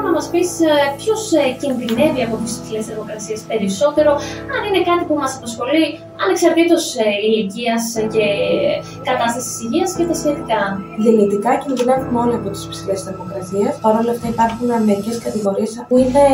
Θέλω να μας πεις ποιος κινδυνεύει από τις υψηλέ θερμοκρασίες περισσότερο, αν είναι κάτι που μας απασχολεί ανεξαρτήτως ηλικίας και κατάστασης υγείας και τα σχετικά. Δυνητικά κινδυνεύουμε όλοι από τις υψηλές θερμοκρασίες. Παρ' όλα αυτά υπάρχουν μερικές κατηγορίες που είναι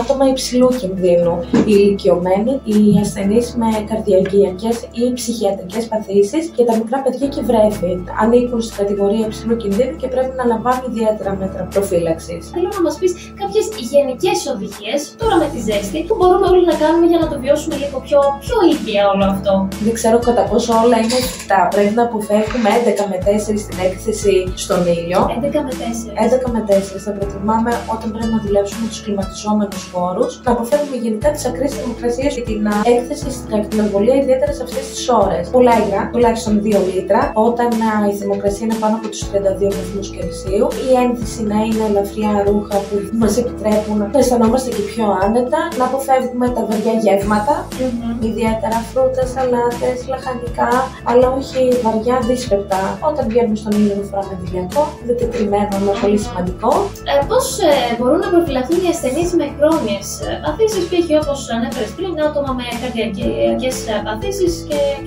άτομα υψηλού κινδύνου. Οι ηλικιωμένοι, οι ασθενείς με καρδιακιακέ ή ψυχιατρικές παθήσεις και τα μικρά παιδιά και βρέφη. Ανήκουν στην κατηγορία υψηλού κινδύνου και πρέπει να λαμβάνουν ιδιαίτερα μέτρα προφύλαξης. Θέλω να μας πεις κάποιες γενικές οδηγίες, τώρα με τη ζέστη, που μπορούμε όλοι να κάνουμε για να το βιώσουμε λίγο πιο, πιο ήπια όλο αυτό. Δεν ξέρω κατά πόσο όλα είναι εφικτά. Πρέπει να αποφεύγουμε 11 με 4 στην έκθεση στον ήλιο. 11 με 4. 11 με 4. Θα προτιμάμε όταν πρέπει να δουλέψουμε τους κλιματιζόμενους χώρου να αποφεύγουμε γενικά τις ακραίε θερμοκρασίε και την έκθεση στην καρδιοβολία, ιδιαίτερα σε αυτές τις ώρες. Πολλά υγρά, τουλάχιστον 2 λίτρα, όταν η θερμοκρασία είναι πάνω από τους 32 βαθμούς Κελσίου. Η ένθυση να είναι ελαφριά ρούχα που μας επιτρέπουν να αισθανόμαστε και πιο άνετα, να αποφεύγουμε τα βαριά γεύματα, mm-hmm. ιδιαίτερα φρούτα, σαλάτες, λαχανικά, αλλά όχι βαριά δύσκεπτα. Όταν βγαίνουμε στον ήλιο να φοράμε αντιλιακό, διτετριμένο, είναι πολύ σημαντικό. Ε, Πώς ε, μπορούν να προφυλαχθούν οι ασθενείς με χρόνιες παθήσεις, π.χ. όπως ανέφερες πριν, άτομα με καρδιακές παθήσεις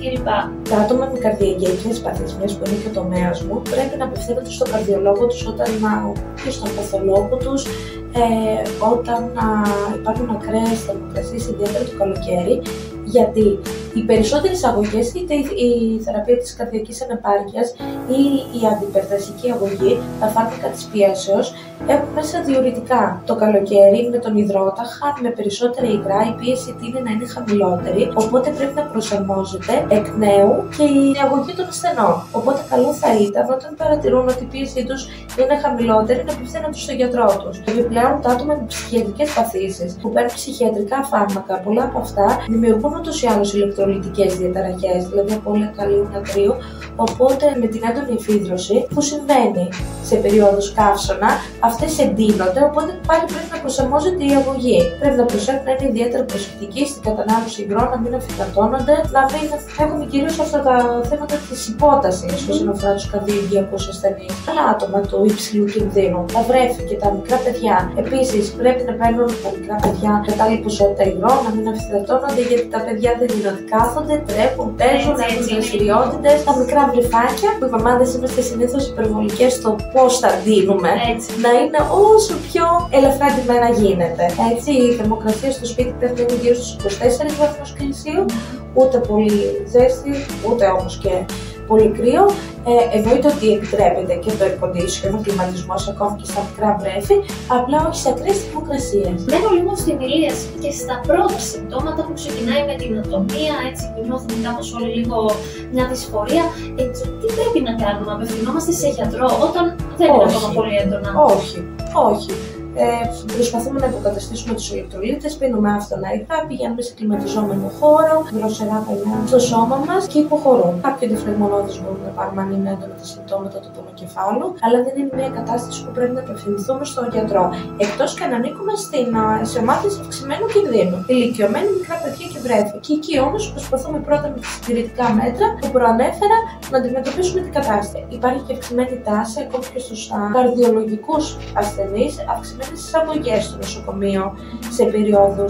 κλπ. Τα άτομα με καρδιακές παθήσεις, που είναι και ο τομέας μου, πρέπει να απευθύνονται στον καρδιολόγο τους όταν και στον παθολόγο τους ε, όταν α, υπάρχουν ακραίες θερμοκρασίες, ιδιαίτερα το καλοκαίρι, γιατί οι περισσότερες αγωγές, είτε η θεραπεία της καρδιακής ανεπάρκεια ή η αντιπερδασική αγωγή, τα φάρμακα της πιέσεως, έχουν μέσα διορητικά. Το καλοκαίρι με τον υδρότα χάνουμε περισσότερα υγρά, η πίεση τίνει να είναι χαμηλότερη, οπότε πρέπει να προσαρμόζεται εκ νέου και η αγωγή των ασθενών. Οπότε καλό θα ήταν όταν παρατηρούν ότι η πίεσή τους είναι χαμηλότερη να απευθύνονται στον γιατρό τους. Επιπλέον, τα άτομα με ψυχιατρικές παθήσεις που παίρνουν ψυχιατρικά φάρμακα, πολλά από αυτά δημιουργούν ούτως ή άλλως ηλεκτρολιτικέ διαταραχές, δηλαδή από πολύ καλή νατρίου. Οπότε με την έντονη εφίδρωση που συμβαίνει σε περίοδους καύσωνα, αυτές εντείνονται, οπότε πάλι πρέπει να προσαρμόζεται η αγωγή. Πρέπει να προσέχουν να είναι ιδιαίτερα προσεκτικοί στην κατανάλωση υγρών, να μην αφικατώνονται, να μην έχουμε κυρίως αυτά τα θέματα της υπότασης όσον αφορά τους καρδιογειακού ασθενείς. Άλλα άτομα του υψηλού κινδύνου, τα βρέφη και τα μικρά παιδιά. Επίσης πρέπει να παίρνουν τα μικρά παιδιά κατάλληλη ποσότητα υγρών, να μην αφικατώνονται γιατί τα παιδιά δεν είναι ότι κάθονται, τρέχουν, παίζουν, έχουν δραστηριότητες. Τα μικρά βρεφάκια που οι μαμάδε είμαστε συνήθως υπερβολικές στο πώς θα δίνουμε, να είναι όσο πιο ελαφρά ντυμένα γίνεται. Έτσι, η θερμοκρασία στο σπίτι πρέπει να είναι γύρω στους 24 βαθμούς Κελσίου, ούτε πολύ ζέστη, ούτε όμως και πολύ κρύο. Ε, εννοείται ότι επιτρέπεται και το air condition, ο κλιματισμός ακόμη και στα μικρά βρέφη, απλά όχι σε ακραίες θερμοκρασίες. Μένω λίγο στην ηλίαση και στα πρώτα συμπτώματα που ξεκινάει με την ατομία, έτσι που νιώθουμε κάπως όλοι λίγο μια δυσφορία. Εκεί τι πρέπει να κάνουμε, απευθυνόμαστε σε γιατρό όταν δεν είναι ακόμα πολύ έντονα; Όχι, όχι. Ε, προσπαθούμε να υποκαταστήσουμε τους ηλεκτρολίτες, πίνουμε άφθονα υγρά, πηγαίνουμε σε κλιματιζόμενο χώρο, δροσερά παιδιά στο σώμα μας και υποχωρούν. Κάποιοι αντιφλεγμονώδει μπορούμε να πάρουμε αν είναι έντονα τα συμπτώματα του πονοκεφάλου, αλλά δεν είναι μια κατάσταση που πρέπει να απευθυνθούμε στον γιατρό. Εκτός και αν ανήκουμε στην, σε ομάδες αυξημένου κινδύνου. Ηλικιωμένοι, μικρά παιδιά και βρέφη. Και εκεί όμως προσπαθούμε πρώτα με τα συντηρητικά μέτρα που προανέφερα να αντιμετωπίσουμε την κατάσταση. Υπάρχει και αυξημένη τάση ακόμη και στους καρδιολογικούς ασθενείς, αυξημένη τι εισαγωγέ στο νοσοκομείο σε περίοδου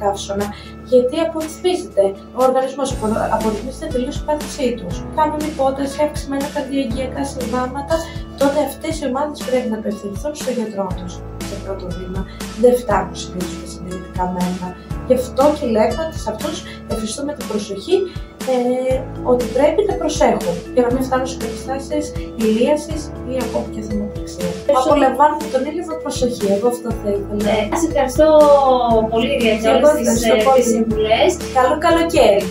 καύσωνα, γιατί απορριθμίζεται. Ο οργανισμός απορριθμίζεται τελείως η πάθησή τους. Κάνουν υπόταση, αυξημένα καρδιαγγειακά συμβάματα, τότε αυτές οι ομάδες πρέπει να απευθυνθούν στο γιατρό τους. Σε πρώτο βήμα, δεν φτάνουν συνήθω με συντηρητικά μέτρα. Γι' αυτό και λέμε ότι σε αυτούς εφιστούμε την προσοχή ε, ότι πρέπει να προσέχουν για να μην φτάνουν σε περιστάσεις ηλίασης ή ακόμη και θερμοπληξία. Απολαμβάνουμε τον ήλιο με προσοχή. Εγώ αυτό θα ήθελα. Ε, Σας ευχαριστώ πολύ για όλες τις συμβουλές. Καλό καλοκαίρι.